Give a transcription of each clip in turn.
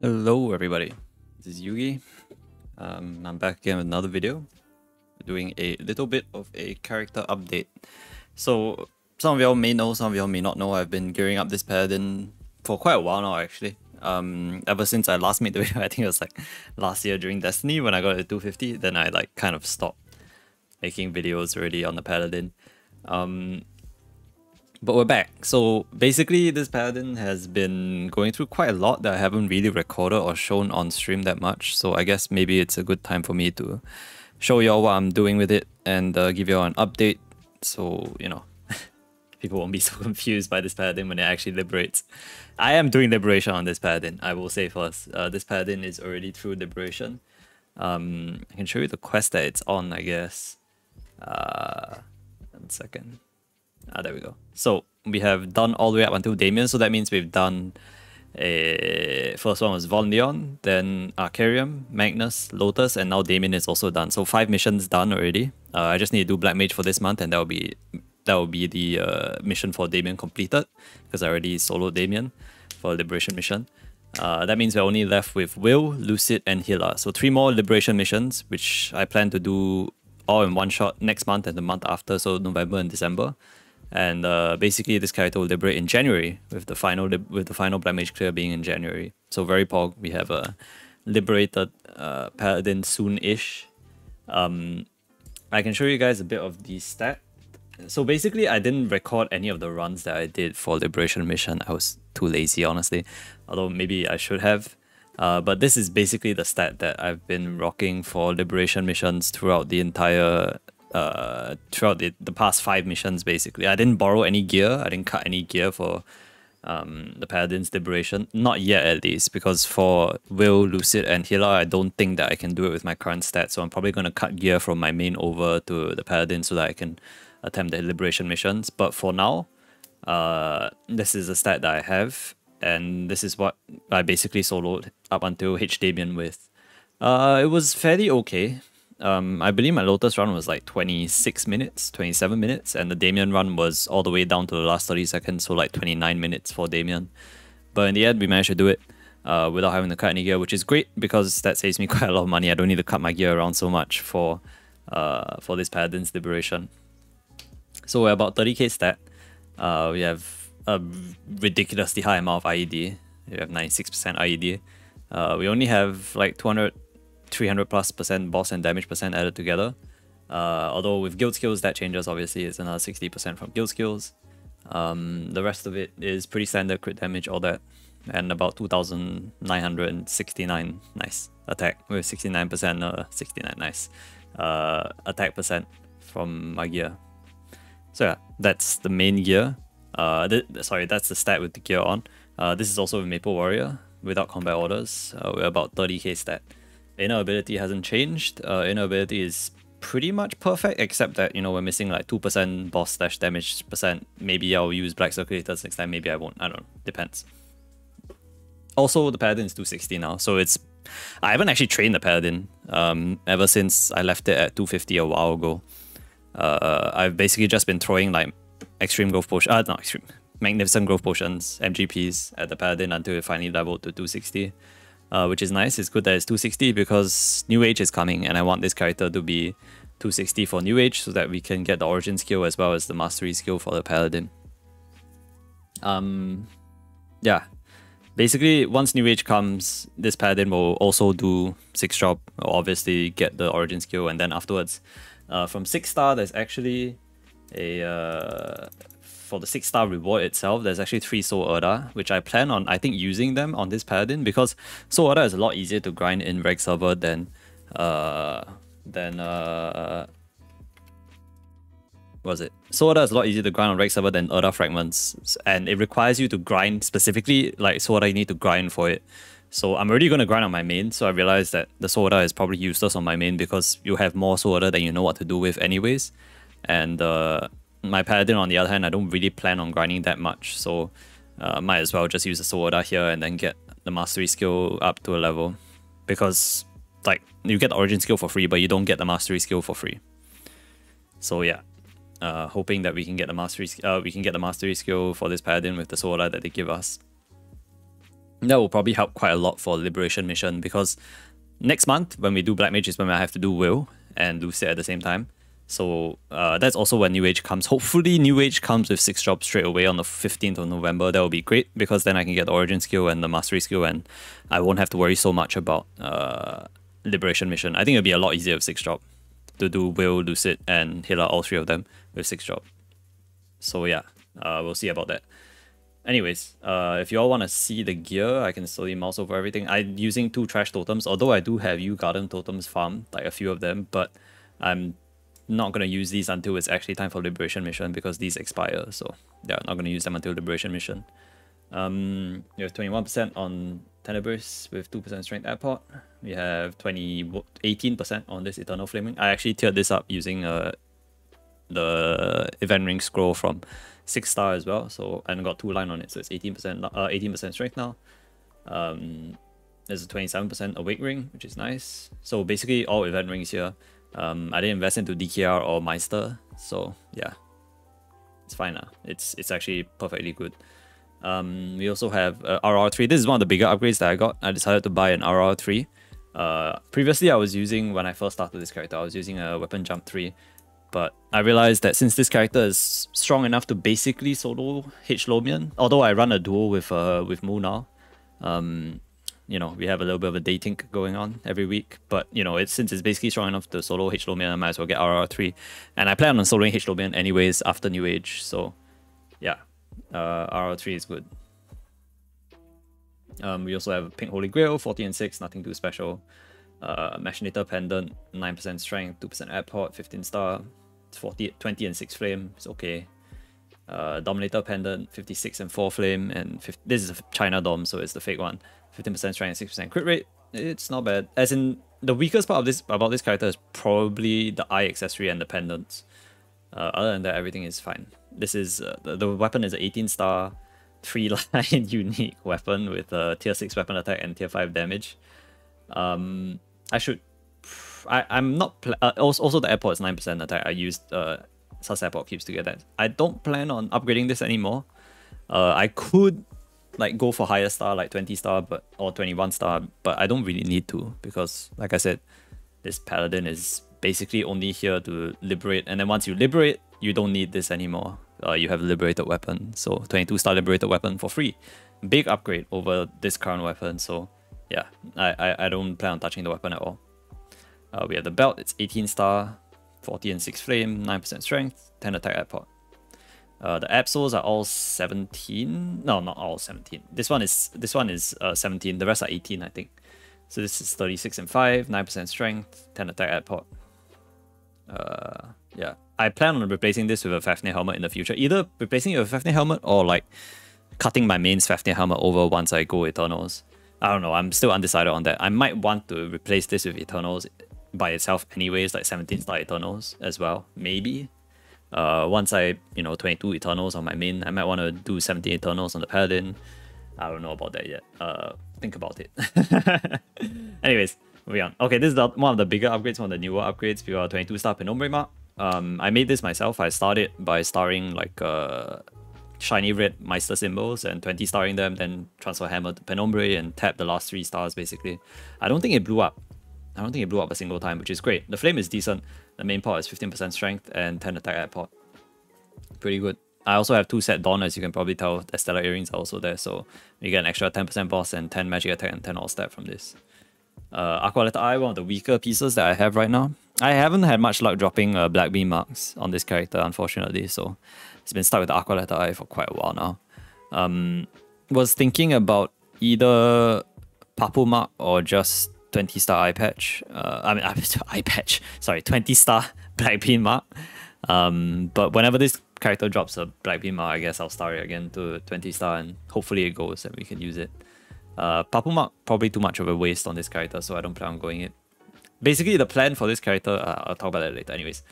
Hello everybody, this is Yugi. Um, I'm back again with another video, doing a little bit of a character update. So some of y'all may know, some of y'all may not know, I've been gearing up this paladin for quite a while now actually. Um, ever since I last made the video, I think it was like last year during Destiny when I got to 250, then I like kind of stopped making videos already on the paladin. Um, but we're back. So basically, this paladin has been going through quite a lot that I haven't really recorded or shown on stream that much. So I guess maybe it's a good time for me to show y'all what I'm doing with it and uh, give y'all an update. So, you know, people won't be so confused by this paladin when it actually liberates. I am doing liberation on this paladin, I will say first. Uh, this paladin is already through liberation. Um, I can show you the quest that it's on, I guess. Uh, one second. Ah, there we go. So we have done all the way up until Damien. So that means we've done a first one was Von Leon, then Arcarium, Magnus, Lotus, and now Damien is also done. So five missions done already. Uh, I just need to do Black Mage for this month, and that will be that will be the uh, mission for Damien completed because I already soloed Damien for Liberation mission. Uh, that means we're only left with Will, Lucid, and Hila. So three more Liberation missions, which I plan to do all in one shot next month and the month after, so November and December and uh, basically this character will liberate in January with the final with the final Black Mage clear being in January. So very pog, we have a liberated uh, paladin soon-ish. Um, I can show you guys a bit of the stat. So basically, I didn't record any of the runs that I did for Liberation Mission. I was too lazy, honestly. Although maybe I should have. Uh, but this is basically the stat that I've been rocking for Liberation missions throughout the entire uh, throughout the, the past five missions, basically. I didn't borrow any gear. I didn't cut any gear for um, the Paladin's Liberation. Not yet, at least, because for Will, Lucid, and Hila, I don't think that I can do it with my current stats. So I'm probably going to cut gear from my main over to the Paladin so that I can attempt the Liberation missions. But for now, uh, this is the stat that I have. And this is what I basically soloed up until H Damien with. Uh, it was fairly okay um, I believe my Lotus run was like 26 minutes, 27 minutes, and the Damien run was all the way down to the last 30 seconds, so like 29 minutes for Damien. But in the end, we managed to do it uh, without having to cut any gear, which is great because that saves me quite a lot of money. I don't need to cut my gear around so much for uh, for this Paladin's Liberation. So we're about 30k stat. Uh, we have a ridiculously high amount of IED. We have 96% IED. Uh, we only have like 200 300 plus percent boss and damage percent added together. Uh, although with guild skills that changes obviously it's another 60% from guild skills. Um, the rest of it is pretty standard crit damage all that and about 2969 nice attack with 69% uh, 69 nice uh, attack percent from my gear. So yeah, that's the main gear. Uh, sorry, that's the stat with the gear on. Uh, this is also with Maple Warrior without combat orders. Uh, we're about 30k stat. Inner ability hasn't changed. Uh, inner ability is pretty much perfect, except that, you know, we're missing like 2% boss slash damage percent. Maybe I'll use Black Circulators next time, maybe I won't. I don't know. Depends. Also, the Paladin is 260 now, so it's... I haven't actually trained the Paladin um, ever since I left it at 250 a while ago. Uh, I've basically just been throwing like extreme growth potions, uh, not extreme, magnificent growth potions, MGPs at the Paladin until it finally leveled to 260 uh, which is nice. It's good that it's 260 because New Age is coming and I want this character to be 260 for New Age so that we can get the Origin skill as well as the Mastery skill for the Paladin. Um, yeah. Basically, once New Age comes, this Paladin will also do 6 drop, obviously get the Origin skill, and then afterwards, uh, from 6 star, there's actually a uh, for the six star reward itself, there's actually three Soul Erda, which I plan on, I think, using them on this Paladin because Soul Erda is a lot easier to grind in Reg server than, uh, than, uh, was it? Soul Erda is a lot easier to grind on Reg server than Erda Fragments, and it requires you to grind specifically, like Soul Erda, you need to grind for it. So I'm already going to grind on my main, so I realized that the Soul Erda is probably useless on my main because you have more Soul Erda than you know what to do with anyways. And uh, my paladin, on the other hand, I don't really plan on grinding that much, so uh, might as well just use the Erda here and then get the mastery skill up to a level. Because, like, you get the origin skill for free, but you don't get the mastery skill for free. So yeah, uh, hoping that we can get the mastery, uh, we can get the mastery skill for this paladin with the Erda that they give us. that will probably help quite a lot for Liberation Mission because next month when we do Black Mage is when I have to do Will and Lucid at the same time. So uh, that's also when New Age comes. Hopefully, New Age comes with six drops straight away on the 15th of November. That will be great because then I can get the Origin skill and the Mastery skill, and I won't have to worry so much about uh, Liberation Mission. I think it'll be a lot easier with six job to do Will, Lucid, and Hila, all three of them with six job. So yeah, uh, we'll see about that. Anyways, uh, if you all want to see the gear, I can slowly mouse over everything. I'm using two trash totems, although I do have Yu Garden totems farm, like a few of them, but I'm not going to use these until it's actually time for Liberation Mission because these expire. So yeah, not going to use them until Liberation Mission. Um, we have 21% on Tenebris with 2% Strength Airport. We have 20, 18% on this Eternal Flaming. I actually tiered this up using uh, the Event Ring Scroll from 6 star as well. So and got 2 line on it, so it's 18% uh, 18% Strength now. Um, there's a 27% Awake Ring, which is nice. So basically all Event Rings here. Um, I didn't invest into DKR or Meister, so yeah, it's fine now. It's it's actually perfectly good. Um, we also have uh, RR3. This is one of the bigger upgrades that I got. I decided to buy an RR3. Uh, previously, I was using, when I first started this character, I was using a Weapon Jump 3. But I realized that since this character is strong enough to basically solo H Lomian, although I run a duo with uh, with Mu now, um, you know, we have a little bit of a dating going on every week. But, you know, it's since it's basically strong enough to solo H Lomian, I might as well get RR3. And I plan on soloing H Lomian anyways after New Age. So, yeah, uh, RR3 is good. Um, we also have Pink Holy Grail, 40 and 6, nothing too special. Uh, Machinator Pendant, 9% strength, 2% airport, 15 star. 40, 20 and 6 flame, it's okay. Uh, Dominator Pendant, 56 and 4 flame, and 50, this is a China Dom, so it's the fake one. 15% strength and 6% crit rate. It's not bad. As in, the weakest part of this about this character is probably the eye accessory and the pendants. Uh, other than that, everything is fine. This is uh, the, the weapon is an 18 star, three line unique weapon with a tier 6 weapon attack and tier 5 damage. Um, I should. I, I'm not. Uh, also, also, the airport is 9% attack. I used uh, Sus Airport keeps to get that. I don't plan on upgrading this anymore. Uh, I could like go for higher star like 20 star but or 21 star but i don't really need to because like i said this paladin is basically only here to liberate and then once you liberate you don't need this anymore. Uh, you have a liberated weapon. So 22 star liberated weapon for free. Big upgrade over this current weapon. So yeah i i, I don't plan on touching the weapon at all. Uh, we have the belt. It's 18 star 40 and 6 flame 9% strength 10 attack airport uh, the Absols are all 17. No, not all 17. This one is this one is uh, 17. The rest are 18, I think. So this is 36 and 5, 9% strength, 10 attack airport. Uh, yeah. I plan on replacing this with a Fafnir helmet in the future. Either replacing it with a Fafnir helmet or like cutting my main Fafnir helmet over once I go Eternals. I don't know. I'm still undecided on that. I might want to replace this with Eternals by itself anyways, like 17 star Eternals as well. Maybe uh, once I, you know, 22 Eternals on my main, I might want to do 17 Eternals on the Paladin. I don't know about that yet. Uh, think about it. Anyways, moving on. Okay, this is the, one of the bigger upgrades, one of the newer upgrades. We got 22 star Penombre mark. Um, I made this myself. I started by starring like uh, shiny red Meister symbols and 20 starring them, then transfer hammer to Penombre and tap the last three stars basically. I don't think it blew up. I don't think it blew up a single time, which is great. The flame is decent. The main pot is 15% strength and 10 attack at pot. Pretty good. I also have two set Dawn, as you can probably tell. The Estella Earrings are also there, so you get an extra 10% boss and 10 magic attack and 10 all stat from this. Uh, Aquatic Letter Eye, one of the weaker pieces that I have right now. I haven't had much luck dropping uh, Black Bean marks on this character, unfortunately, so it's been stuck with the Aquatic Letter Eye for quite a while now. Um, was thinking about either Papu Mark or just 20 star eye patch. Uh, I mean, eye patch. Sorry, 20 star black bean mark. Um, but whenever this character drops a black bean mark, I guess I'll star it again to 20 star and hopefully it goes and we can use it. Uh, Papu mark probably too much of a waste on this character, so I don't plan on going it. Basically, the plan for this character, uh, I'll talk about that later. Anyways,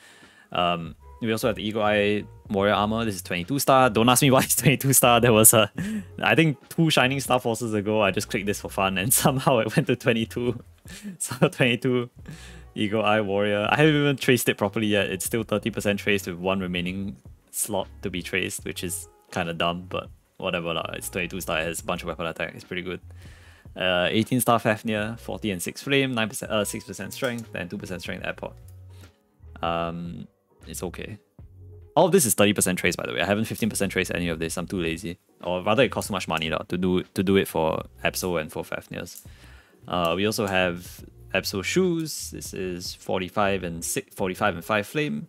um, we also have the Eagle Eye Warrior Armor. This is 22 star. Don't ask me why it's 22 star. There was a, I think two Shining Star Forces ago, I just clicked this for fun and somehow it went to 22. so 22 Eagle Eye Warrior. I haven't even traced it properly yet. It's still 30% traced with one remaining slot to be traced, which is kind of dumb, but whatever lah. It's 22 star, it has a bunch of weapon attack. It's pretty good. Uh, 18 star Fafnir, 40 and 6 flame, 9%, uh, 6% strength, and 2% strength airport. Um, it's okay. All of this is 30% trace, by the way. I haven't 15% trace any of this. I'm too lazy. Or rather, it costs too much money lah, to do to do it for Absol and for Fafnirs. Uh, we also have Absol shoes. This is 45 and 6, 45 and 5 flame.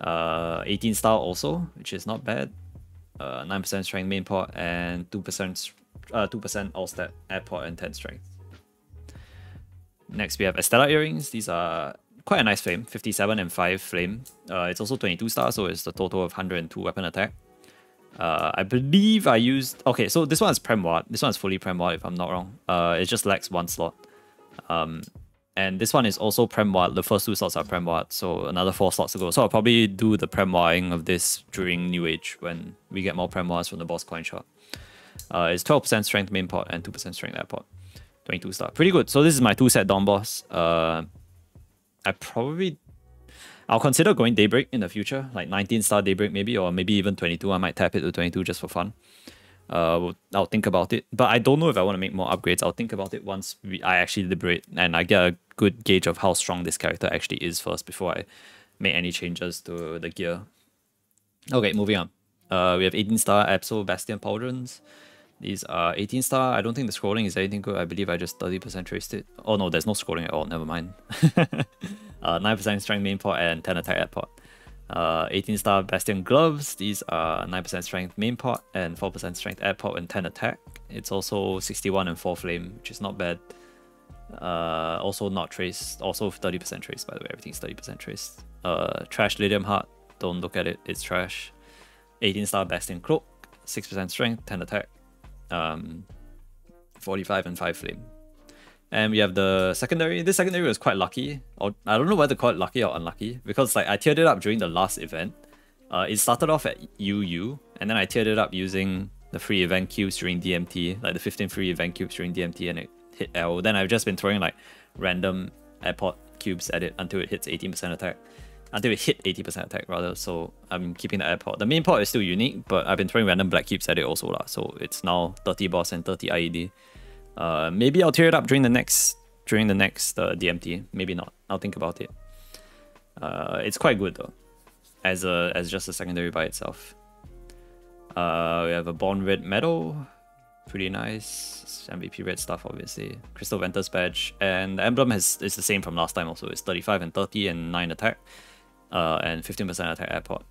Uh, 18 star also, which is not bad. Uh, 9% strength main port and 2% uh, 2% all stat airport and 10 strength. Next we have Estella earrings. These are quite a nice flame, 57 and 5 flame. Uh, it's also 22 stars, so it's the total of 102 weapon attack. Uh, I believe I used... Okay, so this one is Prem Ward. This one is fully Prem Ward, if I'm not wrong. Uh, it just lacks one slot. Um, and this one is also Prem Ward. The first two slots are Prem Ward, so another four slots to go. So I'll probably do the Prem Warding of this during New Age when we get more Prem Wards from the boss coin shop. Uh, it's 12% strength main pot and 2% strength airport. 22 star. Pretty good. So this is my two set Dawn boss. Uh, I probably... I'll consider going Daybreak in the future, like 19 star Daybreak maybe, or maybe even 22. I might tap it to 22 just for fun. Uh, I'll think about it. But I don't know if I want to make more upgrades. I'll think about it once we, I actually liberate and I get a good gauge of how strong this character actually is first before I make any changes to the gear. Okay, moving on. Uh, we have 18 star Absol Bastion Pauldrons. These are 18 star. I don't think the scrolling is anything good. I believe I just 30% traced it. Oh no, there's no scrolling at all. Never mind. 9% uh, strength main port and 10 attack airport. Uh, 18 star Bastion gloves. These are 9% strength main port and 4% strength airport and 10 attack. It's also 61 and 4 flame, which is not bad. Uh, also not traced. Also 30% traced, by the way. Everything's 30% traced. Uh, trash Lidium Heart. Don't look at it. It's trash. 18 star Bastion cloak. 6% strength, 10 attack um, 45 and 5 flame. And we have the secondary. This secondary was quite lucky. Or I don't know whether to call it lucky or unlucky. Because like I tiered it up during the last event. Uh, it started off at UU. And then I tiered it up using the free event cubes during DMT. Like the 15 free event cubes during DMT and it hit L. Then I've just been throwing like random airport cubes at it until it hits 18% attack until it hit 80% attack rather. So I'm keeping the airport. The main port is still unique, but I've been throwing random black cubes at it also lah. So it's now 30 boss and 30 IED. Uh, maybe I'll tear it up during the next during the next uh, DMT. Maybe not. I'll think about it. Uh, it's quite good though, as a as just a secondary by itself. Uh, we have a Born Red Medal, pretty nice. MVP red stuff obviously. Crystal Ventus badge, and the emblem has is the same from last time also. It's 35 and 30 and 9 attack uh, and 15% attack airport.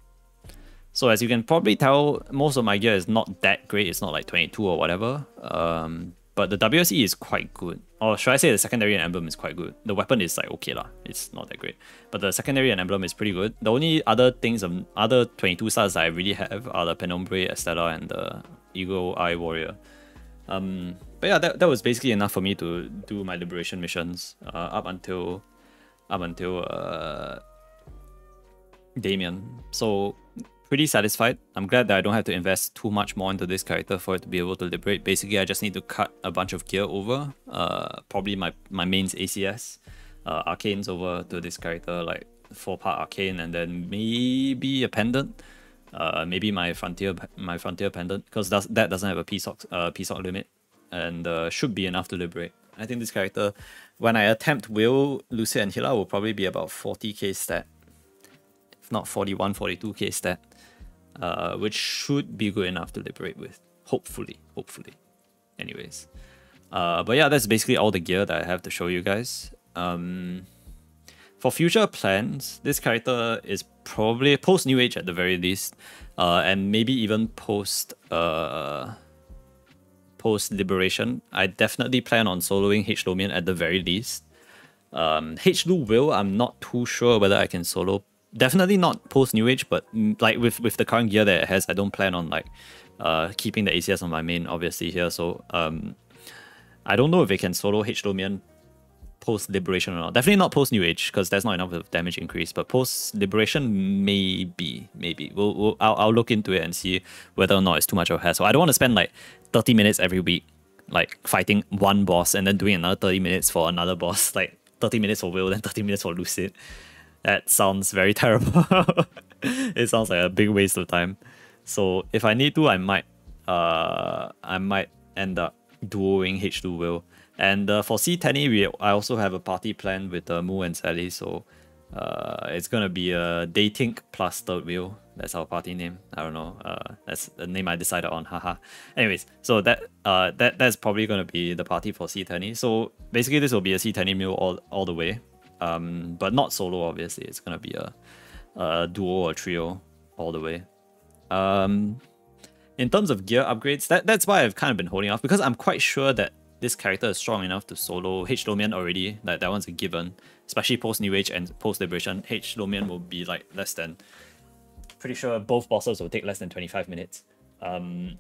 So as you can probably tell, most of my gear is not that great. It's not like 22 or whatever. Um, but the WSE is quite good. Or should I say the secondary and emblem is quite good. The weapon is like okay lah. It's not that great. But the secondary and emblem is pretty good. The only other things, of other 22 stars that I really have are the Penombre, Estella, and the Eagle Eye Warrior. Um, but yeah, that, that was basically enough for me to do my liberation missions uh, up until up until uh, Damien. So pretty satisfied. I'm glad that I don't have to invest too much more into this character for it to be able to liberate. Basically, I just need to cut a bunch of gear over. Uh, probably my, my mains ACS. Uh, arcanes over to this character, like 4-part arcane, and then maybe a pendant. Uh, maybe my frontier my frontier pendant, because that doesn't have a PSOC, uh, PSOC limit, and uh, should be enough to liberate. I think this character, when I attempt Will, Lucid, and Hila, will probably be about 40k stat if not 41, 42k stat, uh, which should be good enough to liberate with. Hopefully, hopefully. Anyways. Uh, but yeah, that's basically all the gear that I have to show you guys. Um, for future plans, this character is probably post New Age at the very least, uh, and maybe even post uh, post Liberation. I definitely plan on soloing H Lomian at the very least. Um, H Lu will, I'm not too sure whether I can solo definitely not post New Age, but like with with the current gear that it has, I don't plan on like uh keeping the ACS on my main obviously here. So um, I don't know if it can solo H Domian post liberation or not. Definitely not post New Age because there's not enough of damage increase. But post liberation, maybe, maybe. We'll, we'll I'll, I'll look into it and see whether or not it's too much of a hassle. I don't want to spend like 30 minutes every week like fighting one boss and then doing another 30 minutes for another boss. Like 30 minutes for Will, then 30 minutes for Lucid. That sounds very terrible. it sounds like a big waste of time. So if I need to, I might uh, I might end up duoing H2 Will. And uh, for C10, we I also have a party plan with uh, Moo and Sally, so uh, it's gonna be a dating plus third wheel. That's our party name. I don't know. Uh, that's the name I decided on. Haha. Anyways, so that uh that that's probably gonna be the party for C10. So basically, this will be a C10 meal all all the way. Um, but not solo. Obviously, it's gonna be a, a duo or trio all the way. Um, in terms of gear upgrades, that that's why I've kind of been holding off because I'm quite sure that this character is strong enough to solo H Lomian already. Like that one's a given. Especially post New Age and post Liberation, H Lomian will be like less than. Pretty sure both bosses will take less than 25 minutes. Um,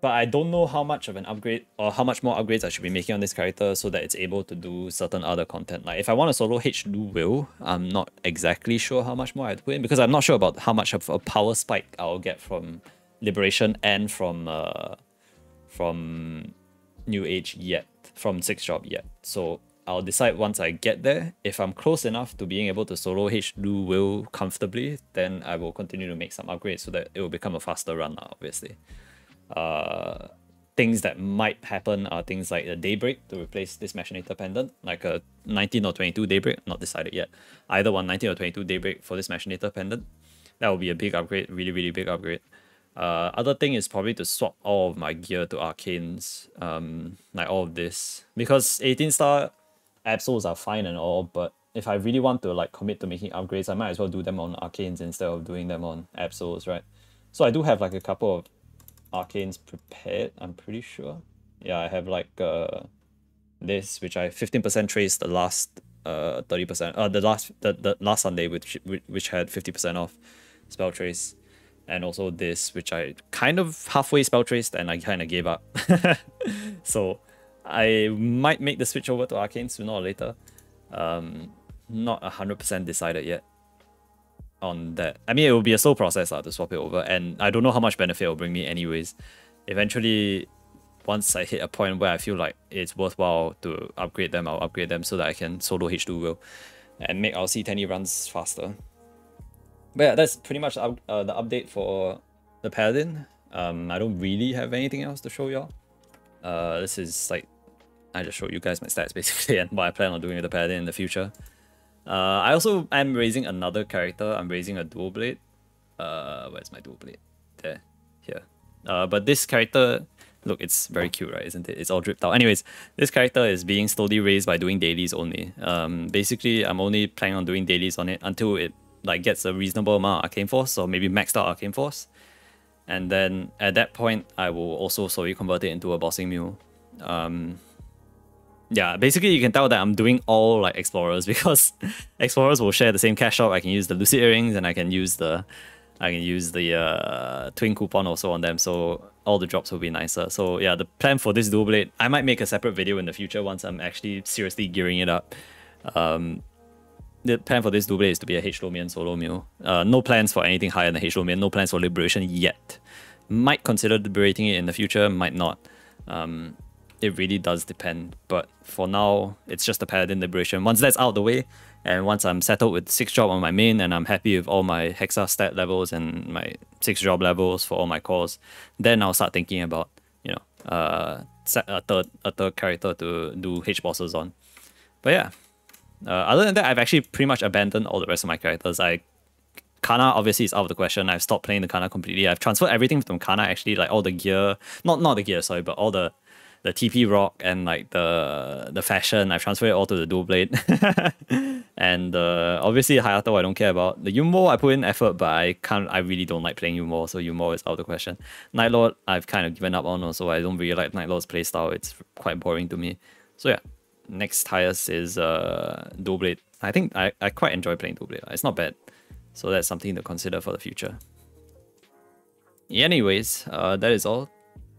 but I don't know how much of an upgrade or how much more upgrades I should be making on this character so that it's able to do certain other content. Like if I want to solo H do Will, I'm not exactly sure how much more I'd put in because I'm not sure about how much of a power spike I'll get from Liberation and from uh, from New Age yet, from Six Job yet. So I'll decide once I get there. If I'm close enough to being able to solo H do Will comfortably, then I will continue to make some upgrades so that it will become a faster run, obviously. Uh, things that might happen are things like a Daybreak to replace this Machinator Pendant, like a 19 or 22 Daybreak, not decided yet. Either one, 19 or 22 Daybreak for this Machinator Pendant. That will be a big upgrade, really, really big upgrade. Uh, other thing is probably to swap all of my gear to arcanes, um, like all of this, because 18 star absols are fine and all, but if I really want to like commit to making upgrades, I might as well do them on arcanes instead of doing them on absols, right? So I do have like a couple of arcanes prepared. I'm pretty sure. Yeah, I have like uh this which I 15% traced the last uh 30% uh the last the, the last Sunday which which had 50% off spell trace and also this, which I kind of halfway spell traced and I kind of gave up. so I might make the switch over to Arcane sooner or later. Um, not 100% decided yet on that. I mean, it will be a slow process uh, to swap it over, and I don't know how much benefit it will bring me anyways. Eventually, once I hit a point where I feel like it's worthwhile to upgrade them, I'll upgrade them so that I can solo H2 will and make our C10 runs faster. But yeah, that's pretty much uh, the update for the Paladin. Um, I don't really have anything else to show y'all. Uh, this is like, I just showed you guys my stats basically and what I plan on doing with the Paladin in the future. Uh, I also am raising another character. I'm raising a dual blade. Uh, where's my dual blade? There, here. Uh, but this character, look, it's very cute, right? Isn't it? It's all dripped out. Anyways, this character is being slowly raised by doing dailies only. Um, basically, I'm only planning on doing dailies on it until it like gets a reasonable amount of arcane force, or maybe maxed out arcane force. And then at that point, I will also slowly convert it into a bossing mule. Um, yeah, basically you can tell that I'm doing all like explorers because explorers will share the same cash shop. I can use the lucid earrings and I can use the I can use the uh, twin coupon also on them. So all the drops will be nicer. So yeah, the plan for this dual blade, I might make a separate video in the future once I'm actually seriously gearing it up. Um, the plan for this double is to be a H Lomian solo mule. Uh, no plans for anything higher than H Lomian, no plans for Liberation yet. Might consider liberating it in the future, might not. Um, it really does depend. But for now, it's just a Paladin Liberation. Once that's out of the way, and once I'm settled with 6 job on my main, and I'm happy with all my Hexa stat levels and my 6 job levels for all my cores, then I'll start thinking about, you know, uh, a third, a third character to do H bosses on. But yeah, uh, other than that, I've actually pretty much abandoned all the rest of my characters. I Kana obviously is out of the question. I've stopped playing the Kana completely. I've transferred everything from Kana actually, like all the gear, not not the gear, sorry, but all the the TP rock and like the the fashion. I've transferred it all to the dual blade. and uh, obviously Hayato I don't care about. The Yumo I put in effort, but I can't I really don't like playing Yumo, so Yumo is out of the question. Night Lord I've kind of given up on also. I don't really like Night Lord's playstyle. It's quite boring to me. So yeah next highest is uh, blade. I think I, I quite enjoy playing dual blade. It's not bad. So that's something to consider for the future. Anyways, uh, that is all.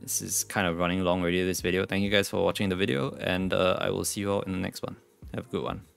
This is kind of running long already, this video. Thank you guys for watching the video, and uh, I will see you all in the next one. Have a good one.